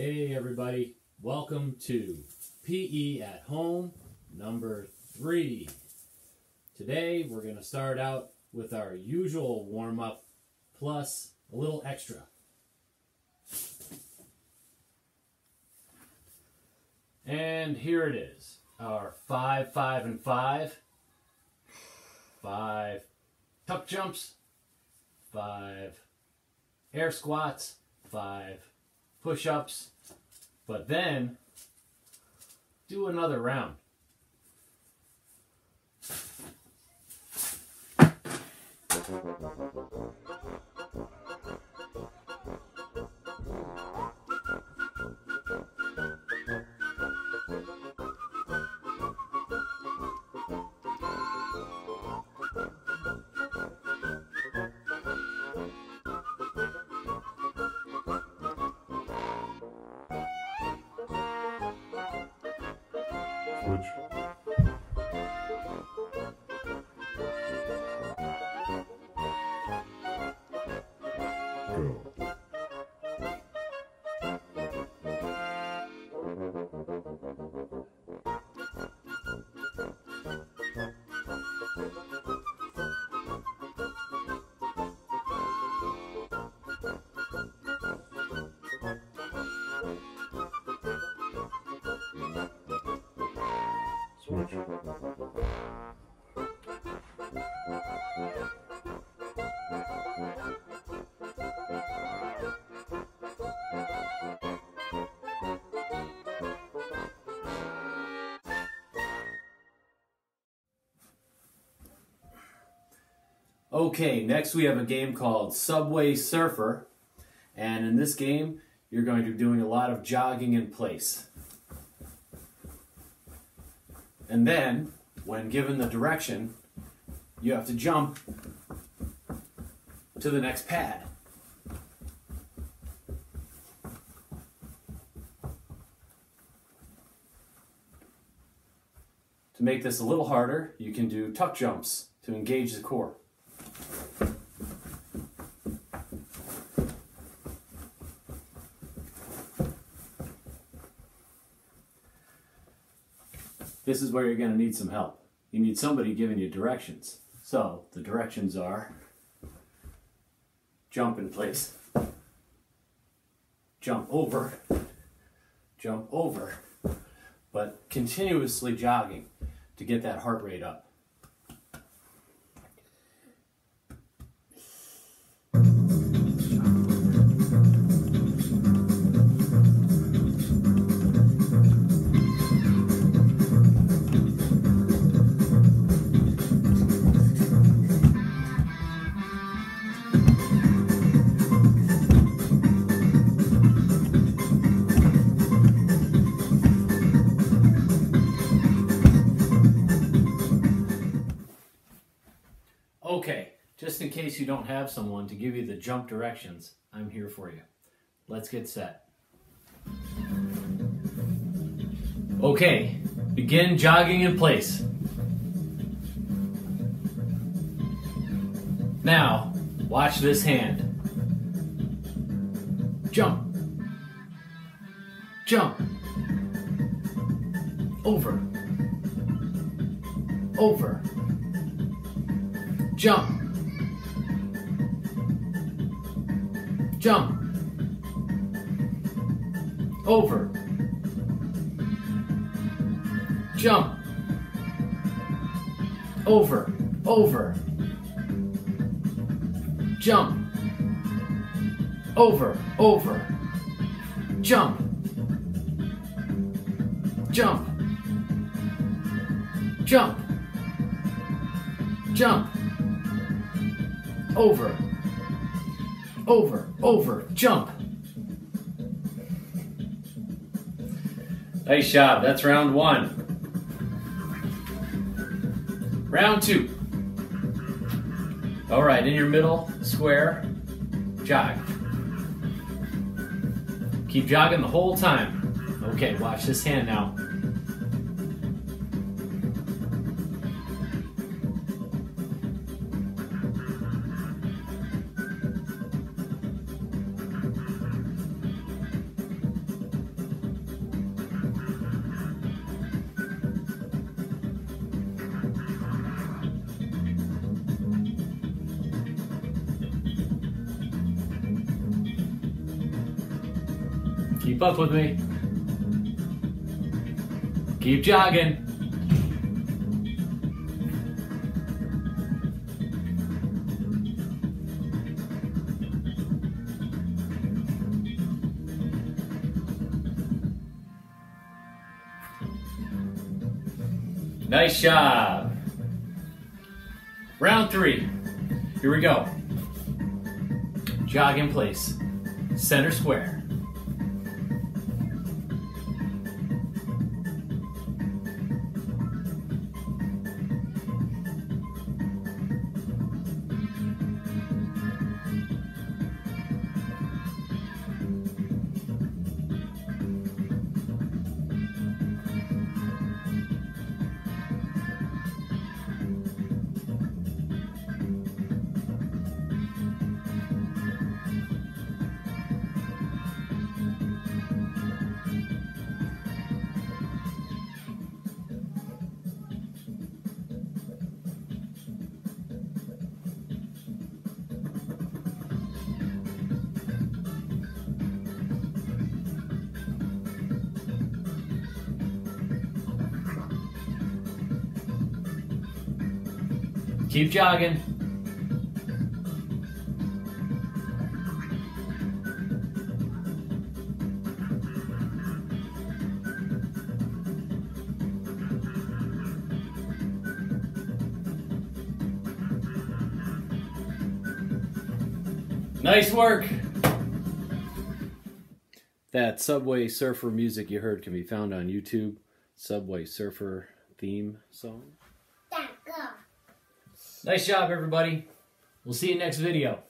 Hey everybody, welcome to PE at Home number three. Today we're going to start out with our usual warm up plus a little extra. And here it is our five, five, and five. Five tuck jumps, five air squats, five push ups, but then do another round. Okay, next we have a game called Subway Surfer. And in this game, you're going to be doing a lot of jogging in place. And then, when given the direction, you have to jump to the next pad. To make this a little harder, you can do tuck jumps to engage the core. This is where you're going to need some help. You need somebody giving you directions. So the directions are jump in place, jump over, jump over, but continuously jogging to get that heart rate up. Okay, just in case you don't have someone to give you the jump directions, I'm here for you. Let's get set. Okay, begin jogging in place. Now, watch this hand. Jump. Jump. Over. Over. Jump. Jump. Over. Jump. Over. Over. Jump. Over. Over. Jump. Jump. Jump. Jump over, over, over, jump. Nice job. That's round one. Round two. All right, in your middle square, jog. Keep jogging the whole time. Okay, watch this hand now. Keep up with me. Keep jogging. Nice job. Round three. Here we go. Jog in place. Center square. Keep jogging. Nice work. That Subway Surfer music you heard can be found on YouTube. Subway Surfer theme song. Nice job, everybody. We'll see you next video.